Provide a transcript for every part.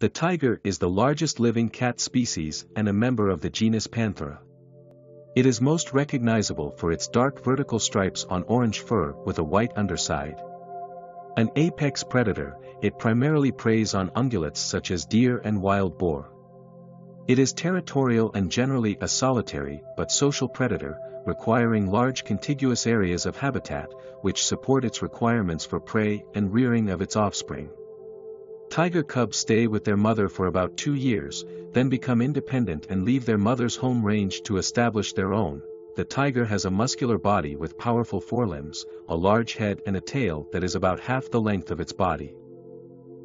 The tiger is the largest living cat species and a member of the genus Panthera. It is most recognizable for its dark vertical stripes on orange fur with a white underside. An apex predator, it primarily preys on ungulates such as deer and wild boar. It is territorial and generally a solitary but social predator, requiring large contiguous areas of habitat, which support its requirements for prey and rearing of its offspring. Tiger cubs stay with their mother for about two years, then become independent and leave their mother's home range to establish their own. The tiger has a muscular body with powerful forelimbs, a large head and a tail that is about half the length of its body.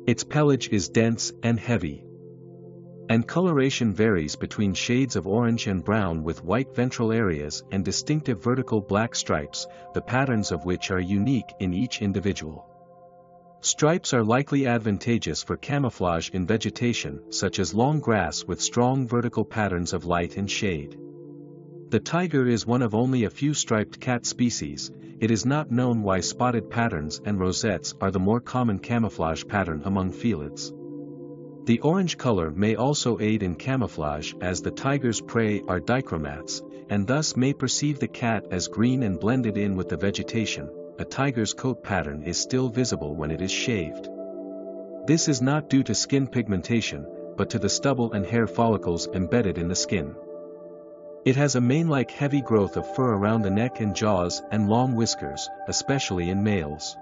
Its pelage is dense and heavy. And coloration varies between shades of orange and brown with white ventral areas and distinctive vertical black stripes, the patterns of which are unique in each individual. Stripes are likely advantageous for camouflage in vegetation such as long grass with strong vertical patterns of light and shade. The tiger is one of only a few striped cat species, it is not known why spotted patterns and rosettes are the more common camouflage pattern among felids. The orange color may also aid in camouflage as the tiger's prey are dichromats, and thus may perceive the cat as green and blended in with the vegetation, a tiger's coat pattern is still visible when it is shaved. This is not due to skin pigmentation, but to the stubble and hair follicles embedded in the skin. It has a mane-like heavy growth of fur around the neck and jaws and long whiskers, especially in males.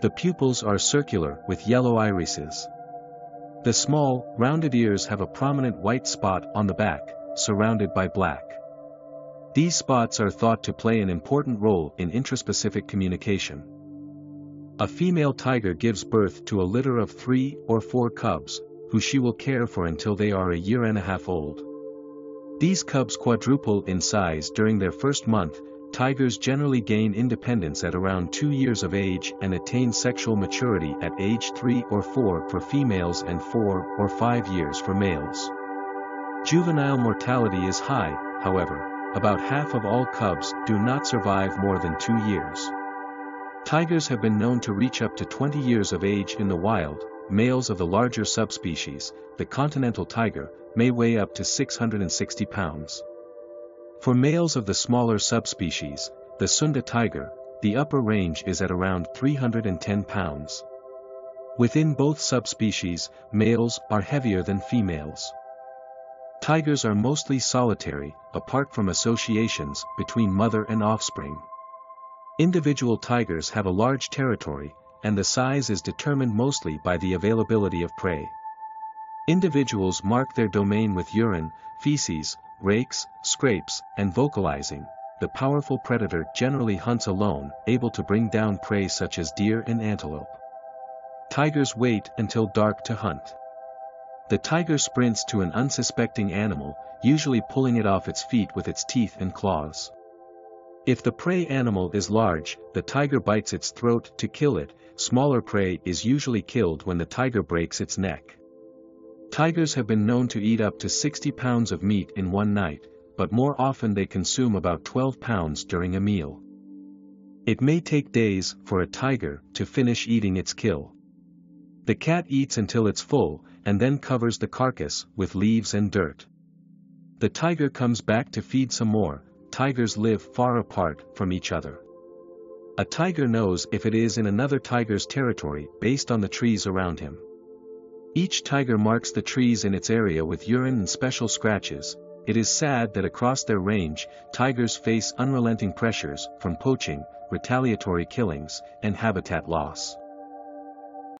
The pupils are circular with yellow irises. The small, rounded ears have a prominent white spot on the back, surrounded by black. These spots are thought to play an important role in intraspecific communication. A female tiger gives birth to a litter of three or four cubs, who she will care for until they are a year and a half old. These cubs quadruple in size during their first month, tigers generally gain independence at around 2 years of age and attain sexual maturity at age 3 or 4 for females and 4 or 5 years for males. Juvenile mortality is high, however, about half of all cubs do not survive more than two years. Tigers have been known to reach up to 20 years of age in the wild, males of the larger subspecies, the continental tiger, may weigh up to 660 pounds. For males of the smaller subspecies, the Sunda tiger, the upper range is at around 310 pounds. Within both subspecies, males are heavier than females. Tigers are mostly solitary, apart from associations between mother and offspring. Individual tigers have a large territory, and the size is determined mostly by the availability of prey. Individuals mark their domain with urine, feces, rakes, scrapes, and vocalizing. The powerful predator generally hunts alone, able to bring down prey such as deer and antelope. Tigers wait until dark to hunt. The tiger sprints to an unsuspecting animal, usually pulling it off its feet with its teeth and claws. If the prey animal is large, the tiger bites its throat to kill it, smaller prey is usually killed when the tiger breaks its neck. Tigers have been known to eat up to 60 pounds of meat in one night, but more often they consume about 12 pounds during a meal. It may take days for a tiger to finish eating its kill. The cat eats until it's full, and then covers the carcass with leaves and dirt. The tiger comes back to feed some more, tigers live far apart from each other. A tiger knows if it is in another tiger's territory based on the trees around him. Each tiger marks the trees in its area with urine and special scratches, it is sad that across their range, tigers face unrelenting pressures from poaching, retaliatory killings, and habitat loss.